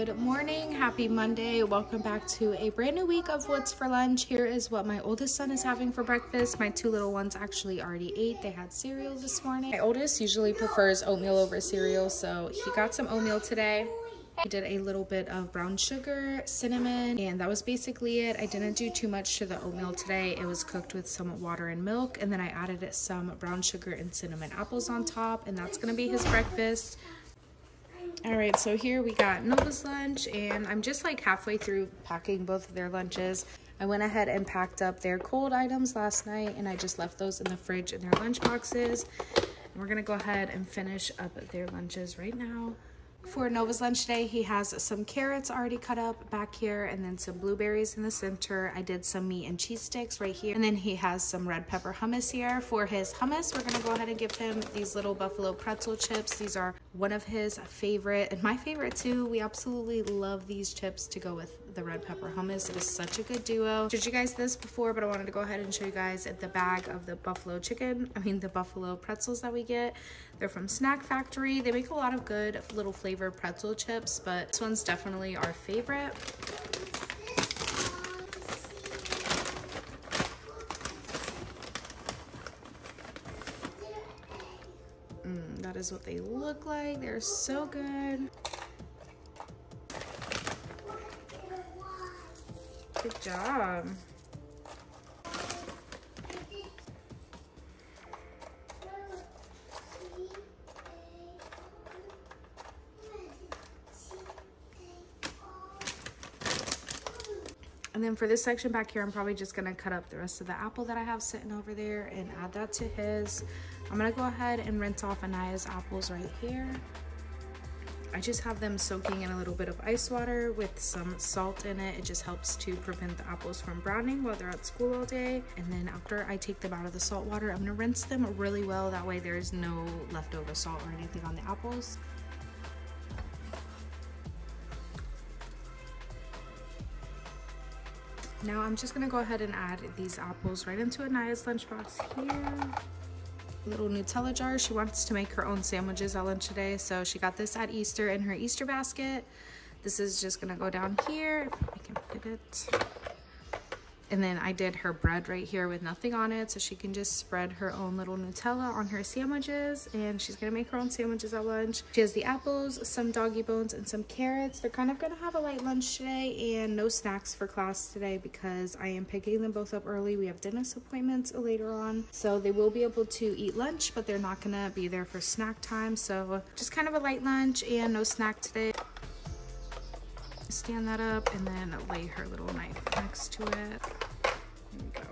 Good morning, happy Monday. Welcome back to a brand new week of What's for Lunch. Here is what my oldest son is having for breakfast. My two little ones actually already ate. They had cereal this morning. My oldest usually prefers oatmeal over cereal, so he got some oatmeal today. I did a little bit of brown sugar, cinnamon, and that was basically it. I didn't do too much to the oatmeal today. It was cooked with some water and milk, and then I added some brown sugar and cinnamon apples on top, and that's gonna be his breakfast. All right, so here we got Nova's lunch, and I'm just like halfway through packing both of their lunches. I went ahead and packed up their cold items last night, and I just left those in the fridge in their lunch boxes. And we're gonna go ahead and finish up their lunches right now. For Nova's lunch today, he has some carrots already cut up back here and then some blueberries in the center. I did some meat and cheese sticks right here. And then he has some red pepper hummus here. For his hummus, we're gonna go ahead and give him these little buffalo pretzel chips. These are one of his favorite and my favorite too. We absolutely love these chips to go with the red pepper hummus. It is such a good duo. Showed you guys this before, but I wanted to go ahead and show you guys the bag of the buffalo chicken. I mean, the buffalo pretzels that we get. They're from Snack Factory. They make a lot of good little flavor pretzel chips, but this one's definitely our favorite. Mm, that is what they look like. They're so good. Job. And then for this section back here, I'm probably just gonna cut up the rest of the apple that I have sitting over there and add that to his. I'm gonna go ahead and rinse off Anaya's apples right here. I just have them soaking in a little bit of ice water with some salt in it. It just helps to prevent the apples from browning while they're at school all day. And then after I take them out of the salt water, I'm gonna rinse them really well. That way there's no leftover salt or anything on the apples. Now I'm just gonna go ahead and add these apples right into Anaya's lunchbox here little Nutella jar. She wants to make her own sandwiches at lunch today. So she got this at Easter in her Easter basket. This is just gonna go down here, if I can fit it. And then I did her bread right here with nothing on it so she can just spread her own little Nutella on her sandwiches and she's gonna make her own sandwiches at lunch. She has the apples, some doggy bones, and some carrots. They're kind of gonna have a light lunch today and no snacks for class today because I am picking them both up early. We have dentist appointments later on. So they will be able to eat lunch, but they're not gonna be there for snack time. So just kind of a light lunch and no snack today stand that up and then lay her little knife next to it. There we go.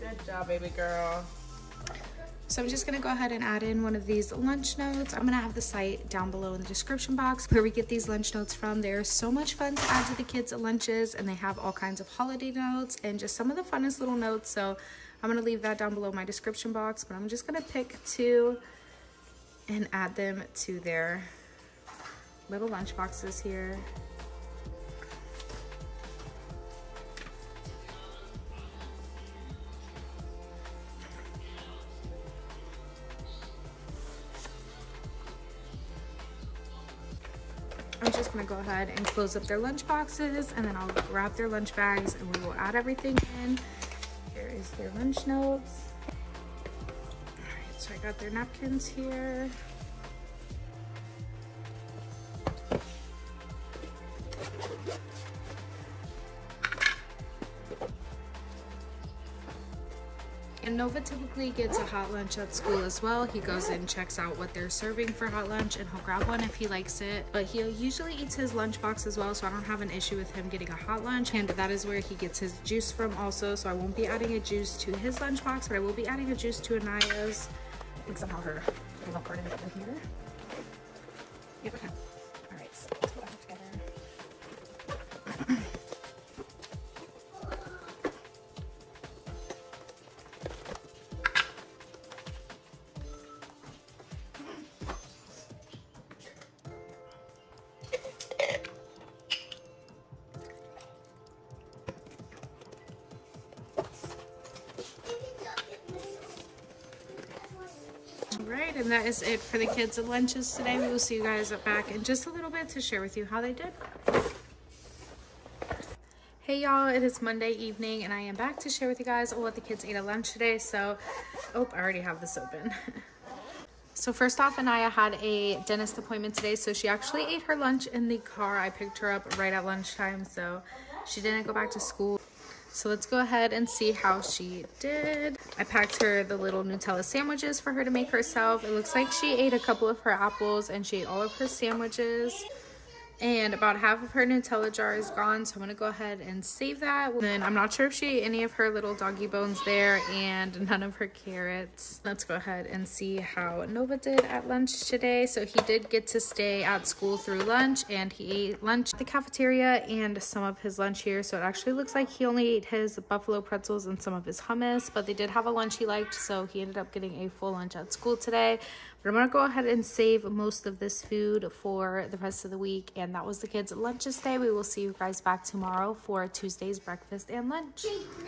Good job, baby girl. So I'm just gonna go ahead and add in one of these lunch notes. I'm gonna have the site down below in the description box where we get these lunch notes from. They're so much fun to add to the kids' lunches and they have all kinds of holiday notes and just some of the funnest little notes. So I'm gonna leave that down below my description box, but I'm just gonna pick two and add them to their little lunch boxes here. I'm just gonna go ahead and close up their lunch boxes and then I'll grab their lunch bags and we will add everything in. Here is their lunch notes. Got their napkins here. And Nova typically gets a hot lunch at school as well. He goes and checks out what they're serving for hot lunch and he'll grab one if he likes it. But he usually eats his lunchbox as well, so I don't have an issue with him getting a hot lunch. And that is where he gets his juice from also. So I won't be adding a juice to his lunchbox, but I will be adding a juice to Anaya's think somehow her little part of it here. Yep, and that is it for the kids' and lunches today. We will see you guys back in just a little bit to share with you how they did. Hey y'all, it is Monday evening and I am back to share with you guys what the kids ate at lunch today. So, oh, I already have this open. so first off, Anaya had a dentist appointment today. So she actually ate her lunch in the car. I picked her up right at lunchtime. So she didn't go back to school. So let's go ahead and see how she did. I packed her the little Nutella sandwiches for her to make herself. It looks like she ate a couple of her apples and she ate all of her sandwiches and about half of her Nutella jar is gone. So I'm gonna go ahead and save that. Then I'm not sure if she ate any of her little doggy bones there and none of her carrots. Let's go ahead and see how Nova did at lunch today. So he did get to stay at school through lunch and he ate lunch at the cafeteria and some of his lunch here. So it actually looks like he only ate his buffalo pretzels and some of his hummus, but they did have a lunch he liked. So he ended up getting a full lunch at school today. But I'm to go ahead and save most of this food for the rest of the week. And that was the kids' lunches day. We will see you guys back tomorrow for Tuesday's breakfast and lunch.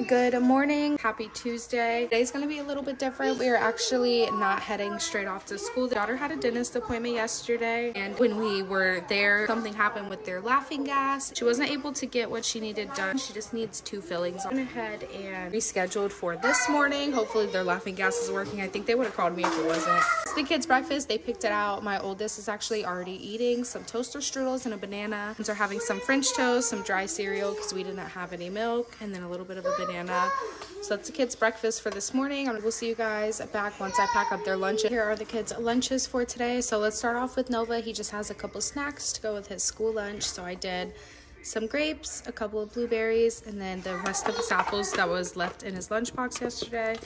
Good morning. Happy Tuesday. Today's going to be a little bit different. We are actually not heading straight off to school. The daughter had a dentist appointment yesterday. And when we were there, something happened with their laughing gas. She wasn't able to get what she needed done. She just needs two fillings. I went ahead and rescheduled for this morning. Hopefully their laughing gas is working. I think they would have called me if it wasn't. The kids kids breakfast. They picked it out. My oldest is actually already eating some toaster strudels and a banana. And are having some French toast, some dry cereal because we didn't have any milk, and then a little bit of a banana. So that's the kids' breakfast for this morning. We'll see you guys back once I pack up their lunch. Here are the kids' lunches for today. So let's start off with Nova. He just has a couple snacks to go with his school lunch. So I did some grapes, a couple of blueberries, and then the rest of his apples that was left in his lunchbox yesterday.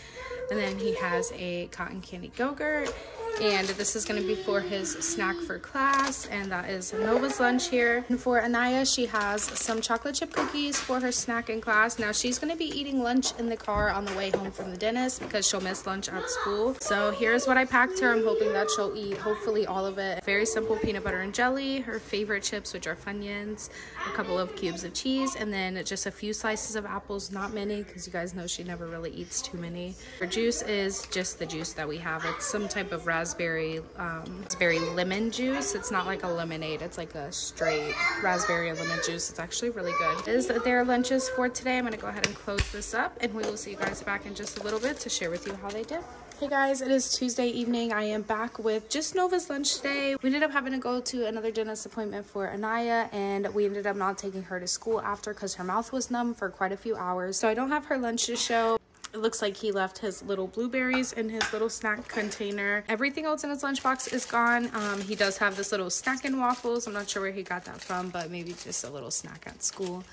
And then he has a cotton candy Go-Gurt and this is going to be for his snack for class and that is Nova's lunch here. And for Anaya she has some chocolate chip cookies for her snack in class. Now she's going to be eating lunch in the car on the way home from the dentist because she'll miss lunch at school. So here's what I packed her. I'm hoping that she'll eat hopefully all of it. Very simple peanut butter and jelly her favorite chips which are Funyuns a couple of cubes of cheese and then just a few slices of apples. Not many because you guys know she never really eats too many. Her juice is just the juice that we have. It's some type of raspberry raspberry, um, very lemon juice. It's not like a lemonade. It's like a straight raspberry and lemon juice. It's actually really good. Is their lunches for today. I'm going to go ahead and close this up and we will see you guys back in just a little bit to share with you how they did. Hey guys, it is Tuesday evening. I am back with just Nova's lunch today. We ended up having to go to another dentist appointment for Anaya and we ended up not taking her to school after because her mouth was numb for quite a few hours. So I don't have her lunch to show it looks like he left his little blueberries in his little snack container. Everything else in his lunchbox is gone. Um, he does have this little snack and waffles. I'm not sure where he got that from, but maybe just a little snack at school.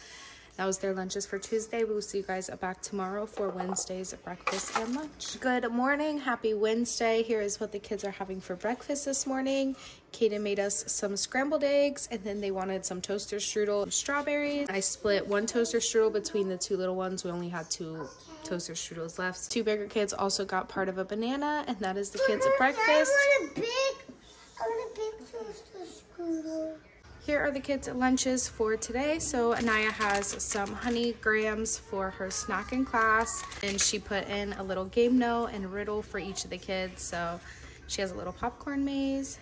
That was their lunches for Tuesday. We will see you guys back tomorrow for Wednesday's breakfast and lunch. Good morning. Happy Wednesday. Here is what the kids are having for breakfast this morning. Kaden made us some scrambled eggs and then they wanted some toaster strudel strawberries. I split one toaster strudel between the two little ones. We only had two toaster strudels left. Two bigger kids also got part of a banana, and that is the kids' breakfast. I want a big, I want a big toaster strudel. Here are the kids' lunches for today. So Anaya has some honey grahams for her snack in class, and she put in a little game note and riddle for each of the kids. So she has a little popcorn maze,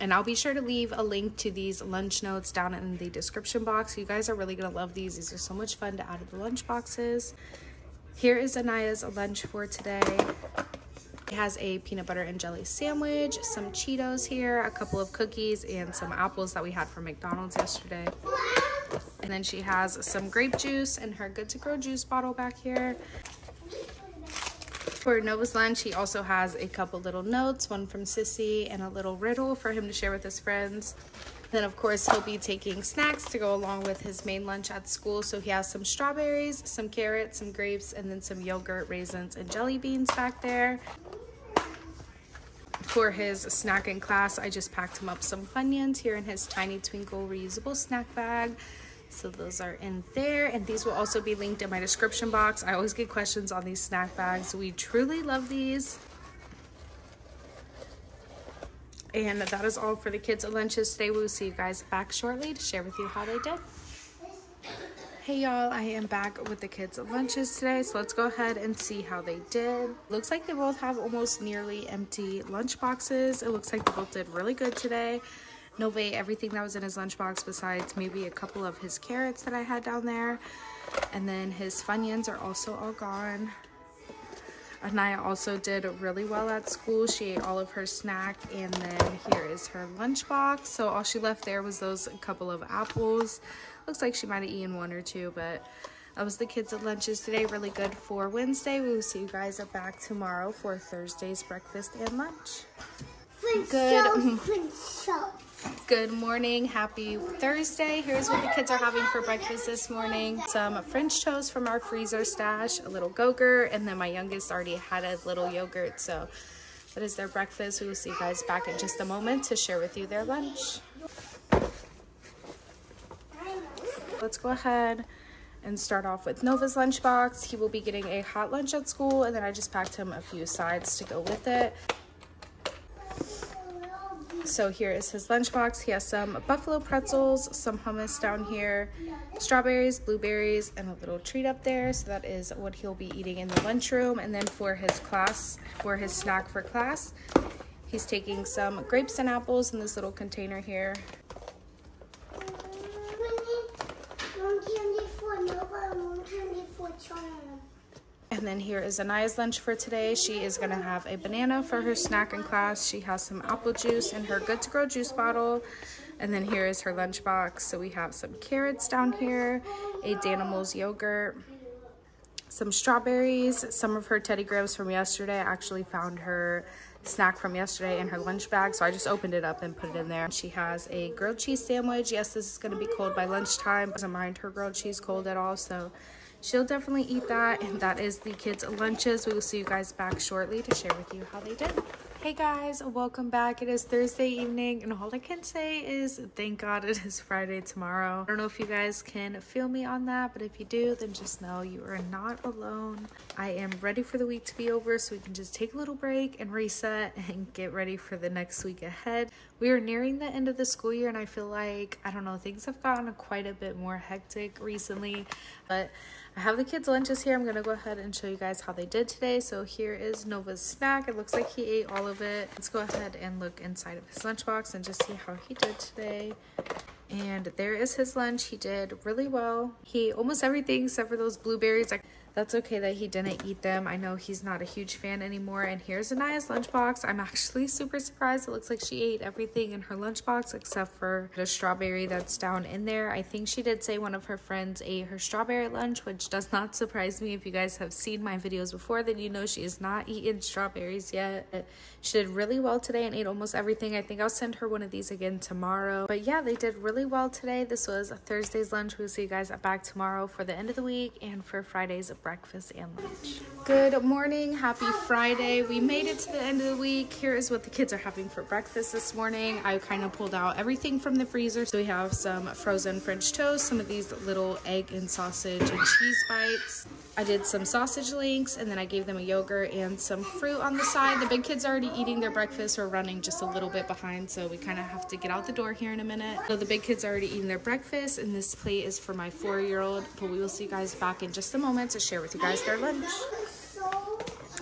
and I'll be sure to leave a link to these lunch notes down in the description box. You guys are really gonna love these. These are so much fun to add to the lunch boxes. Here is Anaya's lunch for today. It has a peanut butter and jelly sandwich, some Cheetos here, a couple of cookies, and some apples that we had from McDonald's yesterday. And then she has some grape juice and her Good to Grow juice bottle back here. For Nova's lunch, he also has a couple little notes, one from Sissy and a little riddle for him to share with his friends. Then of course he'll be taking snacks to go along with his main lunch at school. So he has some strawberries, some carrots, some grapes, and then some yogurt, raisins, and jelly beans back there. For his snack in class, I just packed him up some Funyuns here in his Tiny Twinkle reusable snack bag. So those are in there. And these will also be linked in my description box. I always get questions on these snack bags. We truly love these. And that is all for the kids' lunches today. We'll see you guys back shortly to share with you how they did. Hey y'all, I am back with the kids' lunches today, so let's go ahead and see how they did. Looks like they both have almost nearly empty lunch boxes. It looks like they both did really good today. Nove ate everything that was in his lunchbox besides maybe a couple of his carrots that I had down there. And then his Funyuns are also all gone. Anaya also did really well at school. She ate all of her snack and then here is her lunchbox. So all she left there was those couple of apples. Looks like she might have eaten one or two, but that was the kids' at lunches today. Really good for Wednesday. We will see you guys back tomorrow for Thursday's breakfast and lunch. Good. Good morning. Happy Thursday. Here's what the kids are having for breakfast this morning. Some French toast from our freezer stash, a little Go-Gurt, and then my youngest already had a little yogurt. So that is their breakfast. We will see you guys back in just a moment to share with you their lunch. Let's go ahead and start off with Nova's lunchbox. He will be getting a hot lunch at school, and then I just packed him a few sides to go with it. So here is his lunchbox. He has some buffalo pretzels, some hummus down here, strawberries, blueberries, and a little treat up there. So that is what he'll be eating in the lunchroom. And then for his class, for his snack for class, he's taking some grapes and apples in this little container here. And then here is Anaya's lunch for today. She is gonna have a banana for her snack in class. She has some apple juice in her Good to Grow juice bottle. And then here is her lunch box. So we have some carrots down here, a Danimals yogurt, some strawberries, some of her Teddy Grahams from yesterday. I actually found her snack from yesterday in her lunch bag. So I just opened it up and put it in there. She has a grilled cheese sandwich. Yes, this is gonna be cold by lunchtime. Doesn't mind her grilled cheese cold at all. So she'll definitely eat that. And that is the kids' lunches. We will see you guys back shortly to share with you how they did. Hey guys, welcome back. It is Thursday evening and all I can say is thank God it is Friday tomorrow. I don't know if you guys can feel me on that, but if you do, then just know you are not alone. I am ready for the week to be over so we can just take a little break and reset and get ready for the next week ahead. We are nearing the end of the school year and I feel like, I don't know, things have gotten quite a bit more hectic recently, but I have the kids' lunches here. I'm to go ahead and show you guys how they did today. So here is Nova's snack. It looks like he ate all of it. Let's go ahead and look inside of his lunchbox and just see how he did today. And there is his lunch. He did really well. He almost everything except for those blueberries. That's okay that he didn't eat them. I know he's not a huge fan anymore. And here's Anaya's lunchbox. I'm actually super surprised. It looks like she ate everything in her lunchbox except for the strawberry that's down in there. I think she did say one of her friends ate her strawberry lunch, which does not surprise me. If you guys have seen my videos before, then you know she has not eaten strawberries yet. She did really well today and ate almost everything. I think I'll send her one of these again tomorrow. But yeah, they did really well today. This was Thursday's lunch. We'll see you guys back tomorrow for the end of the week and for Friday's breakfast and lunch. Good morning. Happy Friday. We made it to the end of the week. Here is what the kids are having for breakfast this morning. I kind of pulled out everything from the freezer. So we have some frozen French toast, some of these little egg and sausage and cheese bites. I did some sausage links and then I gave them a yogurt and some fruit on the side. The big kids are already eating their breakfast. We're running just a little bit behind, so we kind of have to get out the door here in a minute. So the big kids are already eating their breakfast and this plate is for my four-year-old, but we will see you guys back in just a moment to share with you guys their lunch.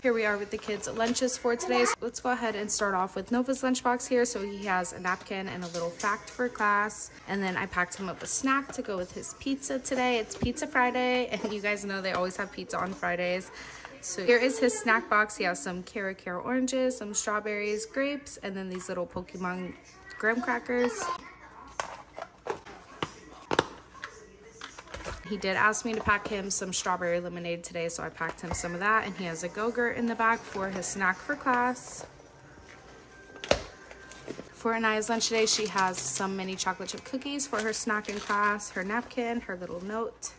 Here we are with the kids' lunches for today. So let's go ahead and start off with Nova's lunchbox here. So he has a napkin and a little fact for class. And then I packed him up a snack to go with his pizza today. It's Pizza Friday, and you guys know they always have pizza on Fridays. So here is his snack box. He has some Cara Cara oranges, some strawberries, grapes, and then these little Pokemon graham crackers. He did ask me to pack him some strawberry lemonade today, so I packed him some of that. And he has a Go-Gurt in the back for his snack for class. For Anaya's lunch today, she has some mini chocolate chip cookies for her snack in class, her napkin, her little note.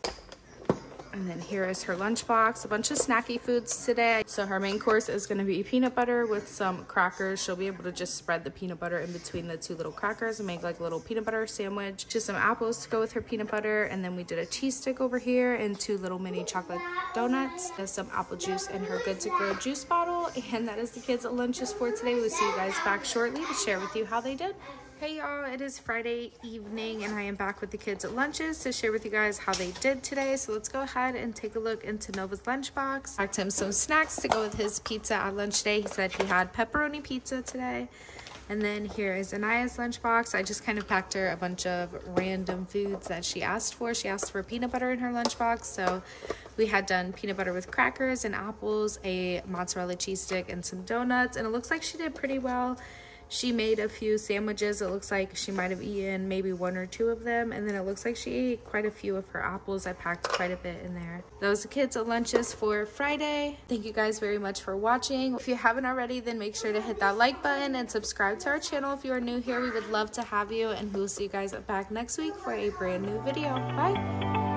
And then here is her lunchbox, a bunch of snacky foods today. So her main course is gonna be peanut butter with some crackers. She'll be able to just spread the peanut butter in between the two little crackers and make like a little peanut butter sandwich. Just some apples to go with her peanut butter. And then we did a cheese stick over here and two little mini chocolate donuts. There's some apple juice in her Good to Grow juice bottle. And that is the kids' lunches for today. We'll see you guys back shortly to share with you how they did. Hey y'all, it is Friday evening and I am back with the kids at lunches to share with you guys how they did today. So let's go ahead and take a look into Nova's lunchbox. Packed him some snacks to go with his pizza at lunch today. He said he had pepperoni pizza today. And then here is Anaya's lunchbox. I just kind of packed her a bunch of random foods that she asked for. She asked for peanut butter in her lunchbox. So we had done peanut butter with crackers and apples, a mozzarella cheese stick, and some donuts. And it looks like she did pretty well. She made a few sandwiches. It looks like she might have eaten maybe one or two of them. And then it looks like she ate quite a few of her apples. I packed quite a bit in there. Those the kids' lunches for Friday. Thank you guys very much for watching. If you haven't already, then make sure to hit that like button and subscribe to our channel if you are new here. We would love to have you. And we'll see you guys back next week for a brand new video. Bye.